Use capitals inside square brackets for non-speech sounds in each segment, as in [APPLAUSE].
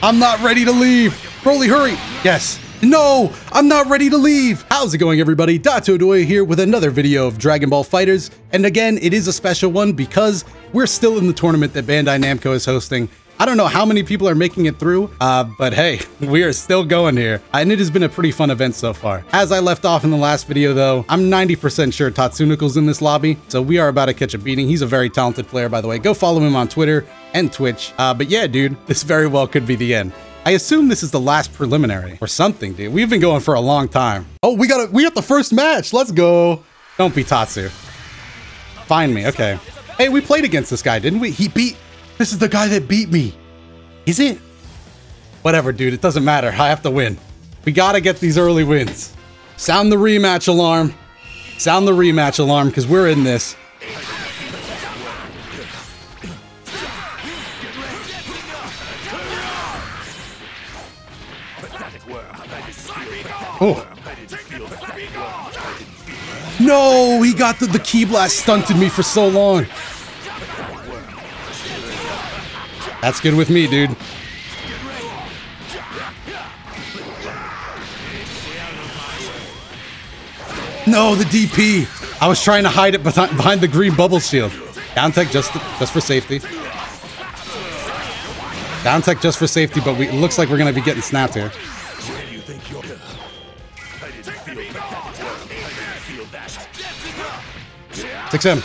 I'm not ready to leave. Broly, hurry. Yes. No, I'm not ready to leave. How's it going, everybody? Dotodoya here with another video of Dragon Ball FighterZ. And again, it is a special one because we're still in the tournament that Bandai Namco is hosting. I don't know how many people are making it through, uh, but hey, [LAUGHS] we are still going here. And it has been a pretty fun event so far. As I left off in the last video though, I'm 90% sure Tatsuniko's in this lobby, so we are about to catch a beating. He's a very talented player, by the way. Go follow him on Twitter and Twitch. Uh, but yeah, dude, [LAUGHS] this very well could be the end. I assume this is the last preliminary or something, dude. We've been going for a long time. Oh, we got a, we got the first match. Let's go. Don't be Tatsu. Find me. Okay. Hey, we played against this guy, didn't we? He beat. This is the guy that beat me. Is it? Whatever, dude. It doesn't matter. I have to win. We gotta get these early wins. Sound the rematch alarm. Sound the rematch alarm because we're in this. Oh. No, he got the, the ki blast stunted me for so long. That's good with me, dude. No, the DP. I was trying to hide it behind the green bubble shield. Down tech just just for safety. Down tech just for safety, but we, it looks like we're gonna be getting snapped here. Six M.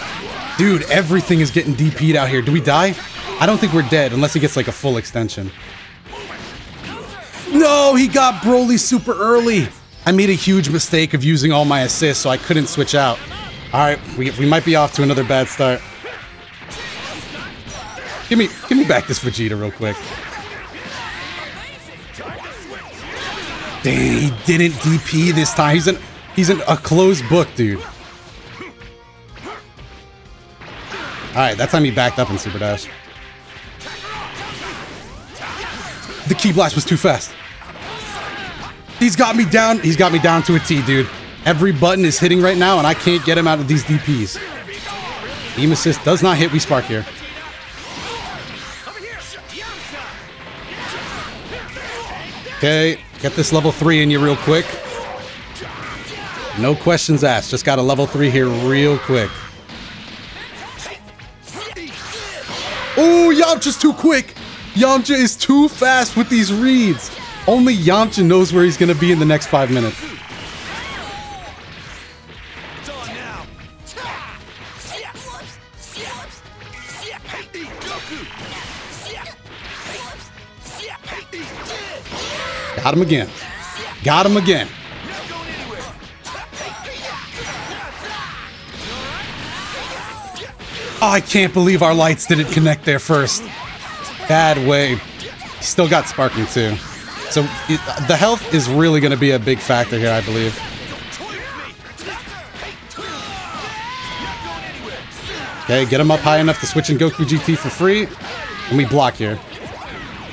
Dude, everything is getting DP'd out here. Do we die? I don't think we're dead unless he gets like a full extension. No, he got Broly super early. I made a huge mistake of using all my assists, so I couldn't switch out. All right, we, we might be off to another bad start. Give me, give me back this Vegeta real quick. Dang, he didn't DP this time. He's an, he's an, a closed book, dude. All right, that time he backed up in Super Dash. The ki blast was too fast. He's got me down. He's got me down to a T, dude. Every button is hitting right now, and I can't get him out of these DPs. Beam assist does not hit We Spark here. Okay, get this level three in you real quick. No questions asked. Just got a level three here real quick. Oh, Yamcha's too quick. Yamcha is too fast with these reads. Only Yamcha knows where he's going to be in the next five minutes. Got him again. Got him again. Oh, I can't believe our lights didn't connect there first. Bad way. He still got sparking too. So the health is really going to be a big factor here, I believe. Okay, get him up high enough to switch in Goku GT for free. And we block here.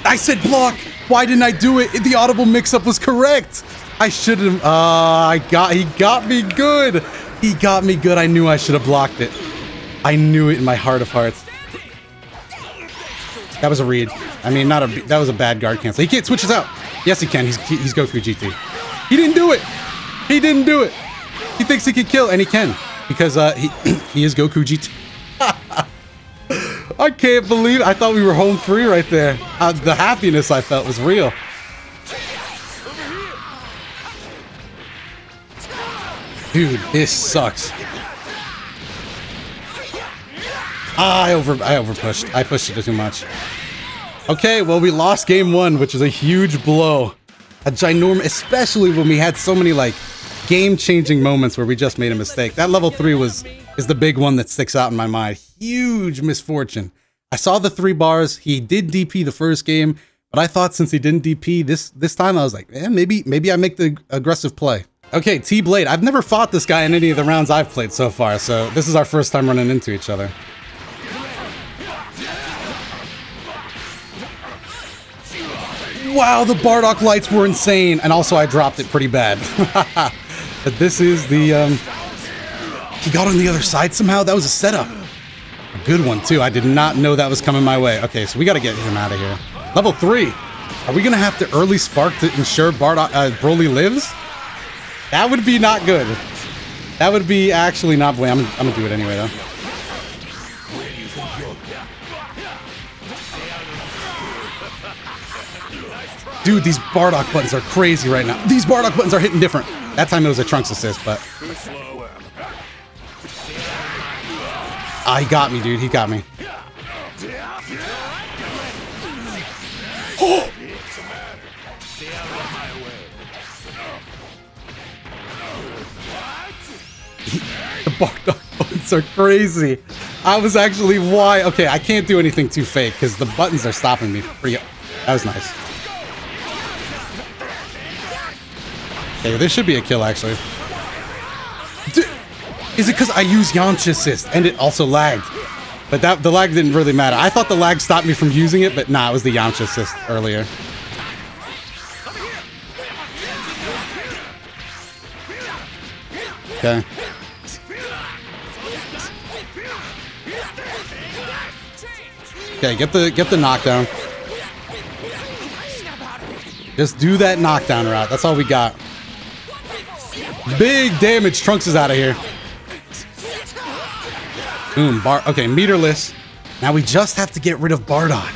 I said block! Why didn't I do it? The audible mix-up was correct! I should have... Uh, I got... He got me good! He got me good. I knew I should have blocked it. I knew it in my heart of hearts. That was a read. I mean, not a. That was a bad guard cancel. He can't switch us out. Yes, he can. He's he's Goku GT. He didn't do it. He didn't do it. He thinks he can kill, and he can because uh, he [CLEARS THROAT] he is Goku GT. [LAUGHS] I can't believe. I thought we were home free right there. Uh, the happiness I felt was real. Dude, this sucks. Ah, I over I over pushed. I pushed it too much. Okay, well we lost game one, which is a huge blow. A ginormous, especially when we had so many like game-changing moments where we just made a mistake. That level three was is the big one that sticks out in my mind. Huge misfortune. I saw the three bars. He did DP the first game, but I thought since he didn't DP this this time, I was like, eh, maybe maybe I make the aggressive play. Okay, T Blade. I've never fought this guy in any of the rounds I've played so far, so this is our first time running into each other. Wow, the Bardock lights were insane. And also I dropped it pretty bad. [LAUGHS] but this is the, um... He got on the other side somehow? That was a setup. A good one, too. I did not know that was coming my way. Okay, so we gotta get him out of here. Level 3. Are we gonna have to early spark to ensure Bardock, uh, Broly lives? That would be not good. That would be actually not. Wait, I'm, I'm gonna do it anyway though. Dude, these Bardock buttons are crazy right now. These Bardock buttons are hitting different. That time it was a Trunks assist, but... Ah, he got me, dude. He got me. Oh! [GASPS] the Bardock buttons are crazy. I was actually why. Okay, I can't do anything too fake because the buttons are stopping me. That was nice. Okay, this should be a kill actually. Is it because I use Yamcha assist and it also lagged? But that the lag didn't really matter. I thought the lag stopped me from using it, but nah, it was the Yamcha assist earlier. Okay. Okay, get the get the knockdown. Just do that knockdown route. That's all we got. Big damage. Trunks is out of here. Boom. Bar. Okay, meterless. Now we just have to get rid of Bardock.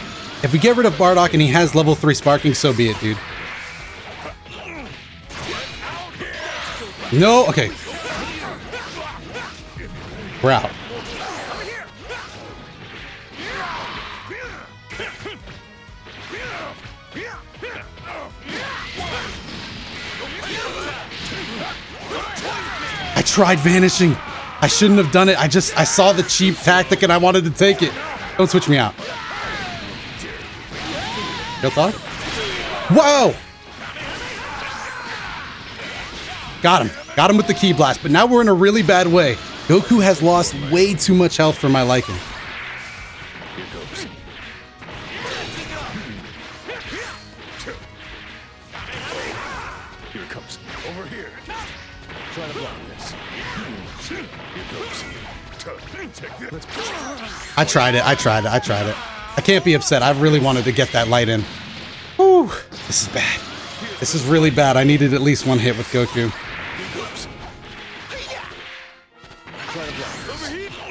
If we get rid of Bardock and he has level 3 sparking, so be it, dude. No. Okay. We're out. Tried vanishing. I shouldn't have done it. I just, I saw the cheap tactic and I wanted to take it. Don't switch me out. Kill thought? Whoa! Got him. Got him with the ki blast, but now we're in a really bad way. Goku has lost way too much health for my liking. I tried it. I tried it. I tried it. I can't be upset. I really wanted to get that light in. Whew. This is bad. This is really bad. I needed at least one hit with Goku.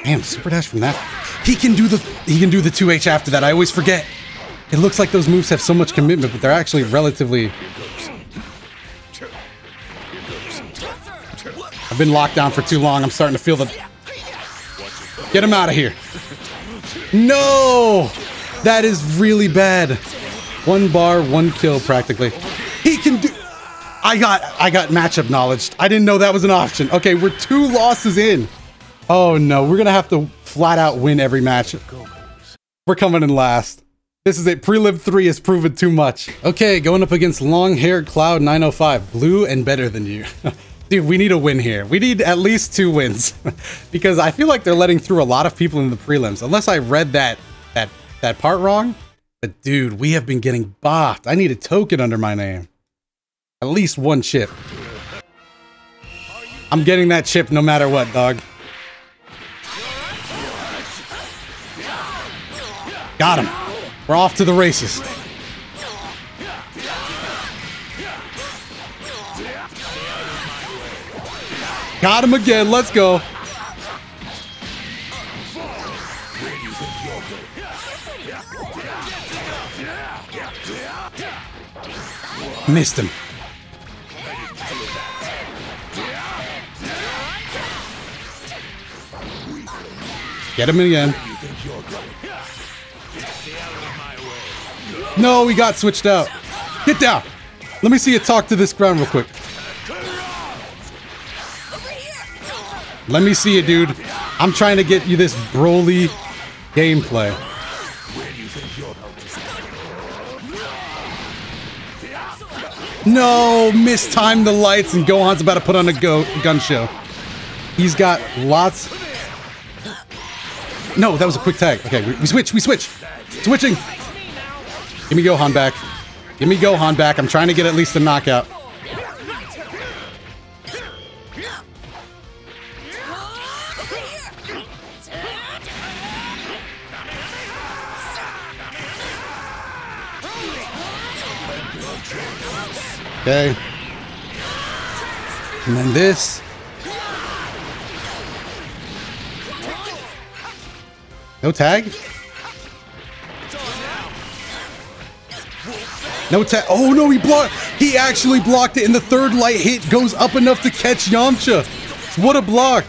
Damn, super dash from that. He can do the he can do the 2H after that. I always forget. It looks like those moves have so much commitment, but they're actually relatively I've been locked down for too long. I'm starting to feel the Get him out of here. No! That is really bad. One bar, one kill practically. He can do... I got I got matchup knowledge. I didn't know that was an option. Okay, we're two losses in. Oh no, we're gonna have to flat out win every match. We're coming in last. This is it. Prelim 3 has proven too much. Okay, going up against long-haired Cloud 905. Blue and better than you. [LAUGHS] Dude, we need a win here. We need at least two wins. [LAUGHS] because I feel like they're letting through a lot of people in the prelims. Unless I read that that that part wrong. But dude, we have been getting bopped. I need a token under my name. At least one chip. I'm getting that chip no matter what, dog. Got him. We're off to the races. Got him again. Let's go. Missed him. Get him again. No, we got switched out. Get down. Let me see you talk to this ground real quick. Let me see it, dude. I'm trying to get you this Broly gameplay. No, mistimed the lights and Gohan's about to put on a go gun show. He's got lots. No, that was a quick tag. Okay, we, we switch, we switch. Switching. Give me Gohan back. Give me Gohan back. I'm trying to get at least a knockout. Okay. And then this. No tag? No tag. Oh no, he blocked. He actually blocked it, and the third light hit goes up enough to catch Yamcha. What a block.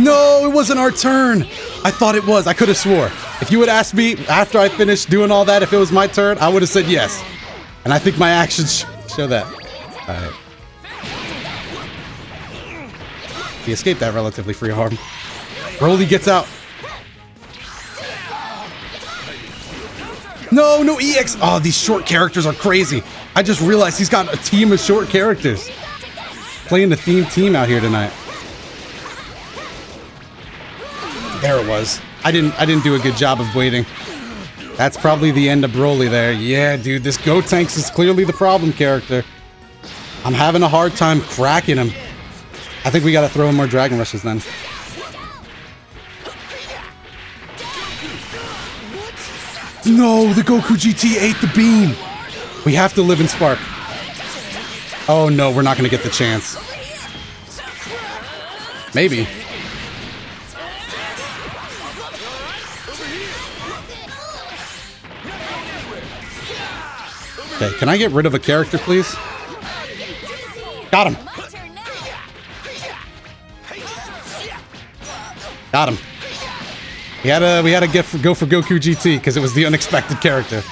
No, it wasn't our turn. I thought it was. I could have swore. If you had asked me after I finished doing all that if it was my turn, I would have said yes. And I think my actions show that. Alright. He escaped that relatively free harm. Broly gets out. No, no EX. Oh, these short characters are crazy. I just realized he's got a team of short characters. Playing the theme team out here tonight. There it was. I didn't I didn't do a good job of waiting. That's probably the end of Broly there. Yeah, dude, this Gotenks is clearly the problem character. I'm having a hard time cracking him. I think we gotta throw in more Dragon Rushes then. No, the Goku GT ate the beam. We have to live in Spark. Oh no, we're not gonna get the chance. Maybe. Okay, can I get rid of a character, please? Got him. Got him. We had to we had to get for, go for Goku GT because it was the unexpected character.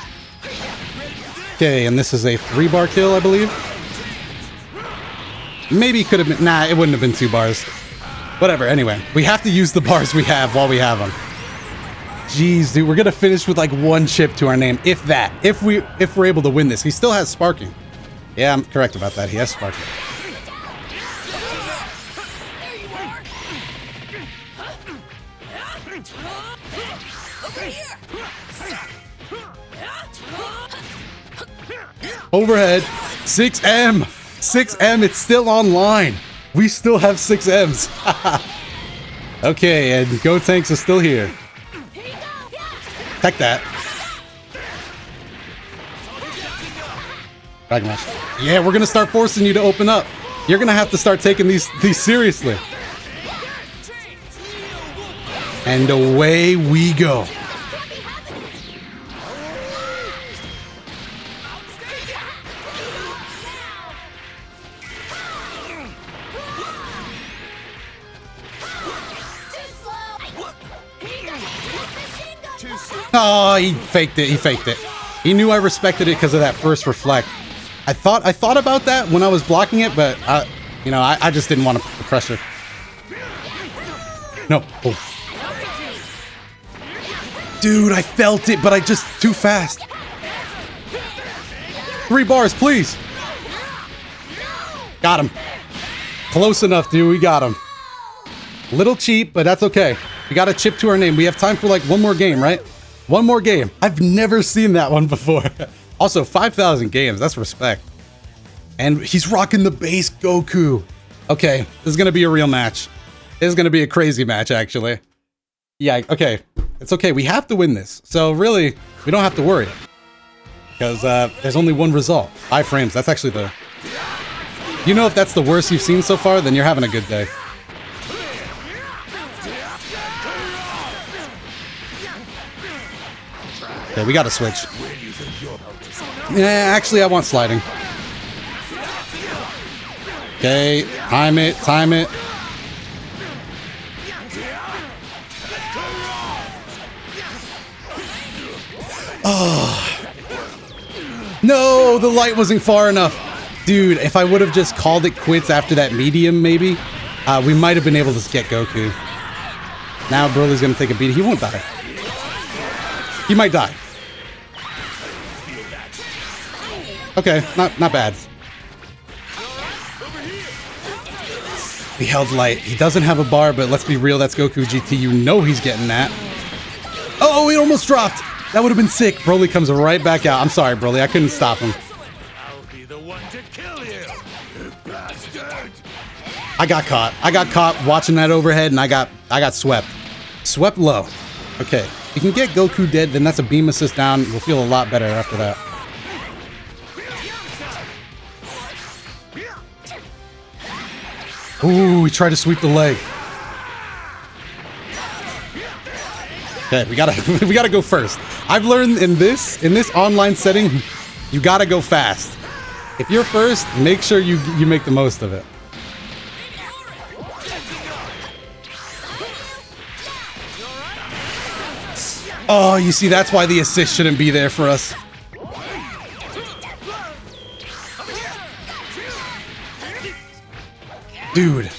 Okay, and this is a three bar kill, I believe. Maybe could have been. Nah, it wouldn't have been two bars. Whatever. Anyway, we have to use the bars we have while we have them. Jeez, dude, we're gonna finish with like one chip to our name, if that. If we if we're able to win this, he still has sparking. Yeah, I'm correct about that. He has sparking. Overhead, 6M, 6M. It's still online. We still have 6Ms. [LAUGHS] okay, and Gotenks is still here. Take that. Dragon. Yeah, we're gonna start forcing you to open up. You're gonna have to start taking these these seriously. And away we go. Oh, he faked it. He faked it. He knew I respected it because of that first reflect. I thought I thought about that when I was blocking it, but I, you know, I, I just didn't want to put the pressure. No. Oh. Dude, I felt it, but I just too fast. Three bars, please. Got him. Close enough, dude. We got him. Little cheap, but that's okay. We got a chip to our name. We have time for like one more game, right? One more game. I've never seen that one before. [LAUGHS] also, 5,000 games. That's respect. And he's rocking the base Goku. Okay, this is going to be a real match. This is going to be a crazy match, actually. Yeah, okay. It's okay. We have to win this. So really, we don't have to worry. Because uh, there's only one result. Five frames. That's actually the... You know if that's the worst you've seen so far, then you're having a good day. Okay, we gotta switch. Yeah, actually, I want sliding. Okay, time it, time it. Oh. No, the light wasn't far enough. Dude, if I would have just called it quits after that medium, maybe, uh, we might have been able to get Goku. Now Broly's gonna take a beat. He won't die. He might die. Okay, not not bad. He held light. He doesn't have a bar, but let's be real, that's Goku GT. You know he's getting that. Oh, he almost dropped. That would have been sick. Broly comes right back out. I'm sorry, Broly. I couldn't stop him. I got caught. I got caught watching that overhead, and I got I got swept. Swept low. Okay, you can get Goku dead, then that's a beam assist down. We'll feel a lot better after that. Ooh, he tried to sweep the leg. Okay, we gotta [LAUGHS] we gotta go first. I've learned in this in this online setting, you gotta go fast. If you're first, make sure you you make the most of it. Oh, you see, that's why the assist shouldn't be there for us. Dude.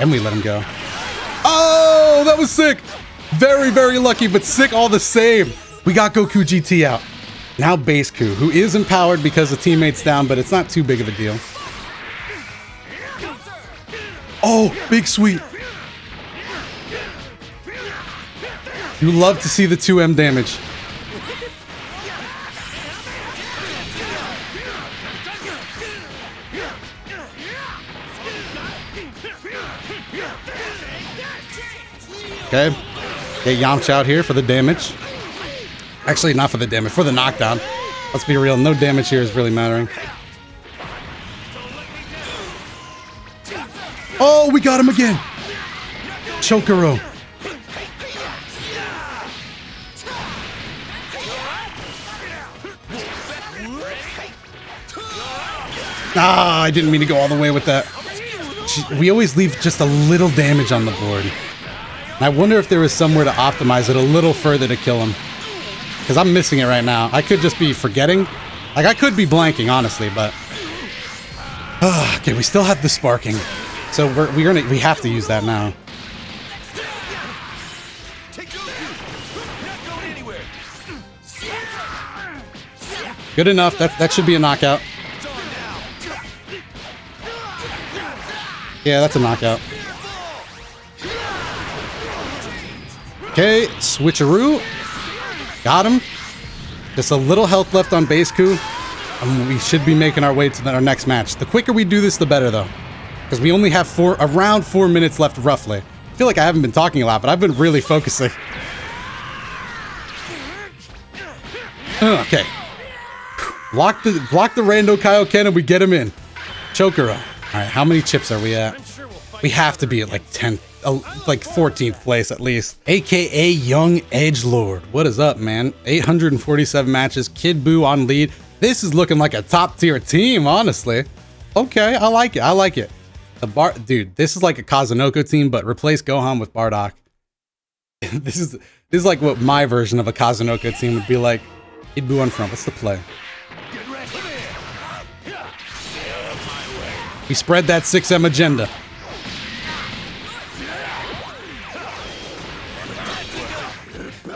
And we let him go. Oh, that was sick. Very, very lucky, but sick all the same. We got Goku GT out. Now Base Ku, who is empowered because the teammate's down, but it's not too big of a deal. Oh, big sweep. You love to see the 2M damage. Okay. Get Yamcha out here for the damage. Actually, not for the damage, for the knockdown. Let's be real, no damage here is really mattering. Oh, we got him again! Chokoro. Ah, I didn't mean to go all the way with that. We always leave just a little damage on the board. I wonder if there was somewhere to optimize it a little further to kill him. Because I'm missing it right now. I could just be forgetting. Like, I could be blanking, honestly, but... [SIGHS] Okay, we still have the sparking. So we're, we're gonna, we have to use that now. Good enough. That, that should be a knockout. Yeah, that's a knockout. Okay, switcheroo. Got him. Just a little health left on base coup. And we should be making our way to our next match. The quicker we do this, the better, though. Because we only have four, around four minutes left, roughly. I feel like I haven't been talking a lot, but I've been really focusing. Okay. Block the block the Rando Kaioken and we get him in. Chokoro. Alright, how many chips are we at? We have to be at like 10th uh, like 14th place at least. AKA Young Edge Lord. What is up, man? 847 matches, Kid Buu on lead. This is looking like a top tier team, honestly. Okay, I like it. I like it. The bar, dude, this is like a Kazunoko team, but replace Gohan with Bardock. [LAUGHS] this is this is like what my version of a Kazunoko team would be like. Kid Buu on front. What's the play? We spread that 6M agenda.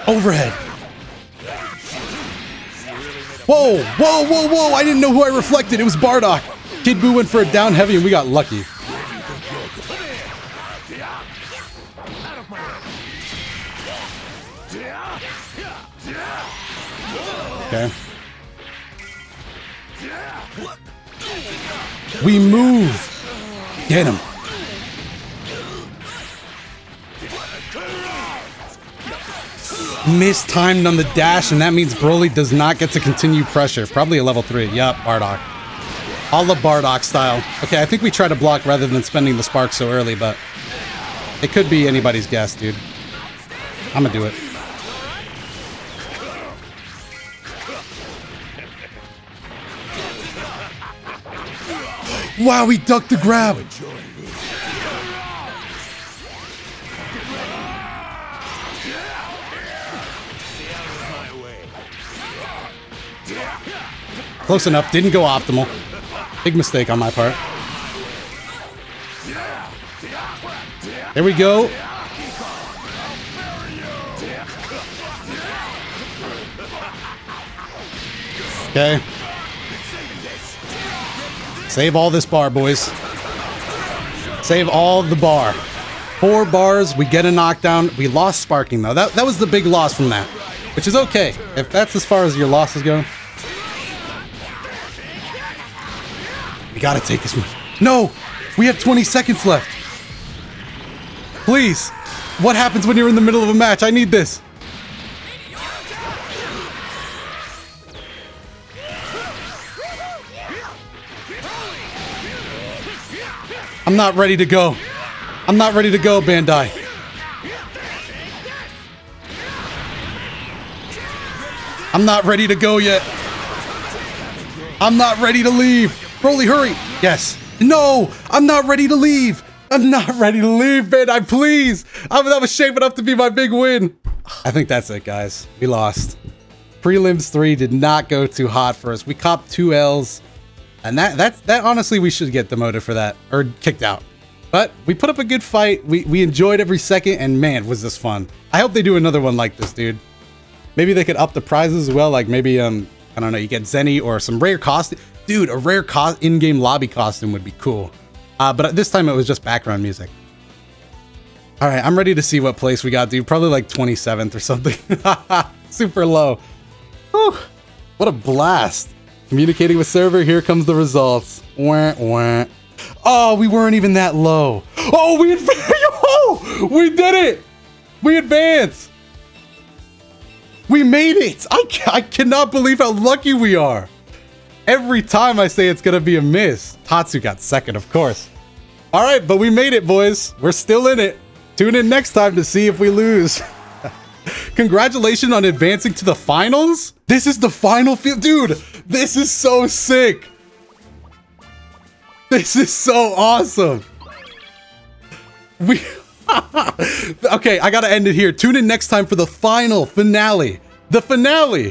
Overhead. Whoa, whoa, whoa, whoa. I didn't know who I reflected. It was Bardock. Kid Buu went for a down heavy and we got lucky. Okay. We move. Get him. Mistimed on the dash, and that means Broly does not get to continue pressure. Probably a level 3. Yup, Bardock. All the Bardock style. Okay, I think we try to block rather than spending the spark so early, but it could be anybody's guess, dude. I'm gonna do it. Wow, he ducked the grab! Close enough. Didn't go optimal. Big mistake on my part. There we go. Okay. Save all this bar, boys. Save all the bar. Four bars, we get a knockdown. We lost sparking, though. That, that was the big loss from that. which is okay. If that's as far as your losses go. We gotta take this one. No! We have 20 seconds left. Please. What happens when you're in the middle of a match? I need this. I'm not ready to go. I'm not ready to go, Bandai. I'm not ready to go yet. I'm not ready to leave. Broly, hurry. Yes. No, I'm not ready to leave. I'm not ready to leave, man. I please. I that was shaping up to be my big win. I think that's it, guys. We lost. Prelims 3 did not go too hot for us. We copped two L's. And that that that honestly we should get demoted for that or kicked out. But we put up a good fight. We we enjoyed every second and man, was this fun. I hope they do another one like this, dude. Maybe they could up the prizes as well, like maybe um I don't know, you get Zeni or some rare costume. Dude, a rare in-game lobby costume would be cool. Uh, but this time it was just background music. All right, I'm ready to see what place we got, dude. Probably like 27th or something. [LAUGHS] Super low. Whew. What a blast. Communicating with server, here comes the results. Wah, wah. Oh, we weren't even that low. Oh, we [LAUGHS] oh, we did it. We advanced. We made it. I, I cannot believe how lucky we are. Every time I say it's to be a miss. Tatsu got second, of course. All right, but we made it, boys. We're still in it. Tune in next time to see if we lose. [LAUGHS] Congratulations on advancing to the finals. This is the final field. Dude, this is so sick. This is so awesome. We... [LAUGHS] okay, I gotta end it here. Tune in next time for the final finale. The finale.